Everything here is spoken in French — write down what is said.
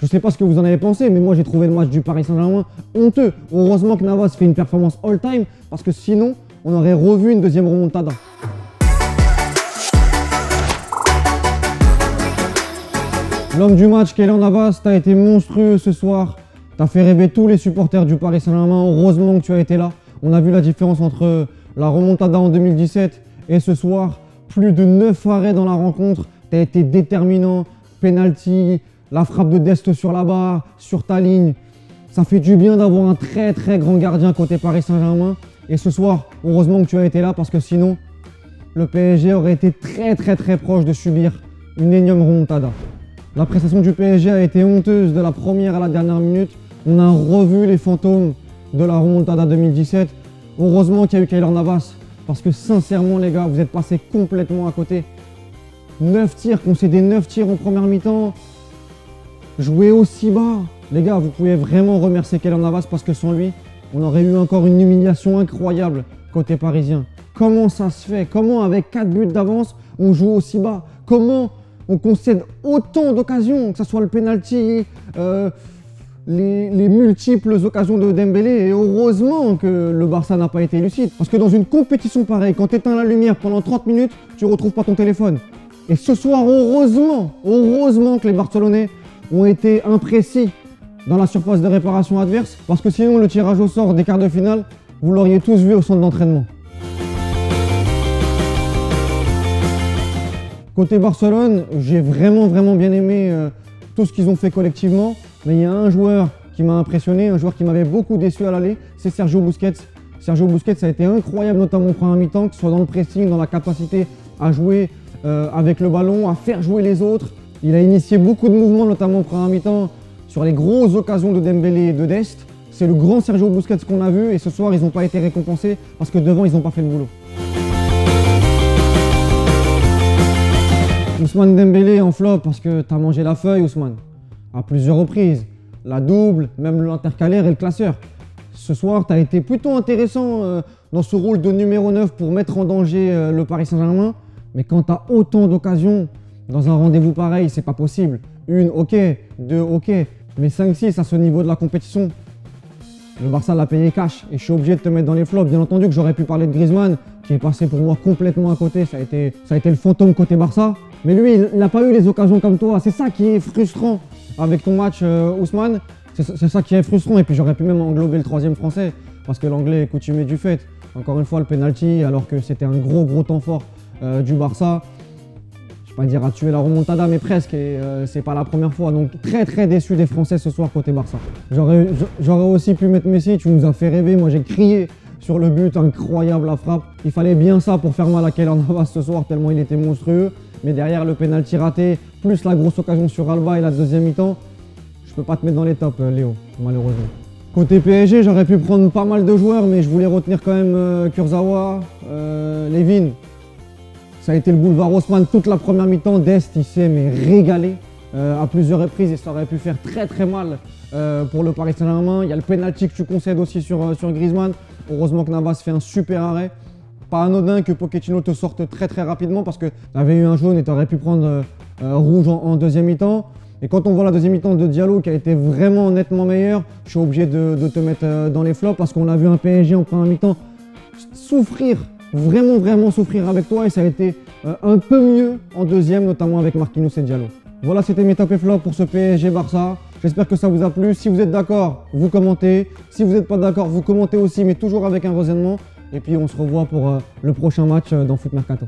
Je sais pas ce que vous en avez pensé, mais moi j'ai trouvé le match du Paris Saint-Germain honteux. Heureusement que Navas fait une performance all-time, parce que sinon, on aurait revu une deuxième remontada. L'homme du match, Kélan Navas, t'as été monstrueux ce soir. T'as fait rêver tous les supporters du Paris Saint-Germain. Heureusement que tu as été là. On a vu la différence entre la remontada en 2017 et ce soir. Plus de 9 arrêts dans la rencontre. T'as été déterminant. Penalty, la frappe de Dest sur la barre, sur ta ligne. Ça fait du bien d'avoir un très très grand gardien côté Paris Saint-Germain. Et ce soir, heureusement que tu as été là parce que sinon, le PSG aurait été très très très proche de subir une énième remontada. La prestation du PSG a été honteuse de la première à la dernière minute. On a revu les fantômes de la remontada 2017. Heureusement qu'il y a eu Kyler Navas parce que sincèrement les gars, vous êtes passés complètement à côté. 9 tirs, concédés 9 tirs en première mi-temps. Jouer aussi bas. Les gars, vous pouvez vraiment remercier Kyler Navas parce que sans lui, on aurait eu encore une humiliation incroyable côté parisien. Comment ça se fait? Comment avec 4 buts d'avance, on joue aussi bas? Comment on concède autant d'occasions, que ce soit le penalty, euh, les, les, multiples occasions de Dembélé? Et heureusement que le Barça n'a pas été lucide. Parce que dans une compétition pareille, quand tu éteins la lumière pendant 30 minutes, tu retrouves pas ton téléphone. Et ce soir, heureusement, heureusement que les Barcelonais ont été imprécis dans la surface de réparation adverse, parce que sinon le tirage au sort des quarts de finale, vous l'auriez tous vu au centre d'entraînement. Côté Barcelone, j'ai vraiment vraiment bien aimé euh, tout ce qu'ils ont fait collectivement, mais il y a un joueur qui m'a impressionné, un joueur qui m'avait beaucoup déçu à l'aller, c'est Sergio Busquets. Sergio Busquets, a été incroyable, notamment au premier mi-temps, que ce soit dans le pressing, dans la capacité à jouer euh, avec le ballon, à faire jouer les autres. Il a initié beaucoup de mouvements, notamment au premier mi-temps, sur les grosses occasions de Dembélé et de Dest. C'est le grand Sergio Busquets qu'on a vu et ce soir, ils n'ont pas été récompensés parce que devant, ils n'ont pas fait le boulot. Ousmane Dembélé en flop parce que tu as mangé la feuille, Ousmane, à plusieurs reprises. La double, même l'intercalaire et le classeur. Ce soir, tu as été plutôt intéressant euh, dans ce rôle de numéro 9 pour mettre en danger euh, le Paris Saint-Germain. Mais quand tu as autant d'occasions dans un rendez-vous pareil, c'est pas possible. Une, ok. Deux, ok. Mais 5-6 à ce niveau de la compétition, le Barça l'a payé cash et je suis obligé de te mettre dans les flops. Bien entendu que j'aurais pu parler de Griezmann qui est passé pour moi complètement à côté. Ça a été, ça a été le fantôme côté Barça. Mais lui, il n'a pas eu les occasions comme toi. C'est ça qui est frustrant avec ton match, euh, Ousmane. C'est ça qui est frustrant. Et puis j'aurais pu même englober le troisième français parce que l'anglais est coutumé du fait. Encore une fois, le penalty, alors que c'était un gros, gros temps fort euh, du Barça. Pas dire à tuer la remontada, mais presque. Et euh, c'est pas la première fois. Donc très, très déçu des Français ce soir côté Barça. J'aurais aussi pu mettre Messi. Tu nous as fait rêver. Moi, j'ai crié sur le but, incroyable la frappe. Il fallait bien ça pour faire mal à Keller Navas ce soir, tellement il était monstrueux. Mais derrière le pénalty raté, plus la grosse occasion sur Alba et la deuxième mi-temps, je peux pas te mettre dans les tops, euh, Léo, malheureusement. Côté PSG, j'aurais pu prendre pas mal de joueurs, mais je voulais retenir quand même euh, Kurzawa, Levin. Ça a été le boulevard Haussmann toute la première mi-temps. Dest, il s'est mais régalé à plusieurs reprises et ça aurait pu faire très très mal pour le Paris Saint-Germain. Il y a le penalty que tu concèdes aussi sur, sur Griezmann. Heureusement que Navas fait un super arrêt pas anodin que Pochettino te sorte très très rapidement parce que tu avais eu un jaune et tu aurais pu prendre euh, euh, rouge en, deuxième mi-temps. Et quand on voit la deuxième mi-temps de Diallo qui a été vraiment nettement meilleur, je suis obligé de, te mettre euh, dans les flops parce qu'on a vu un PSG en première mi-temps souffrir, vraiment vraiment souffrir avec toi et ça a été un peu mieux en deuxième, notamment avec Marquinhos et Diallo. Voilà, c'était mes top et flops pour ce PSG Barça. J'espère que ça vous a plu. Si vous êtes d'accord, vous commentez. Si vous n'êtes pas d'accord, vous commentez aussi, mais toujours avec un raisonnement. Et puis on se revoit pour euh, le prochain match euh, dans Foot Mercato.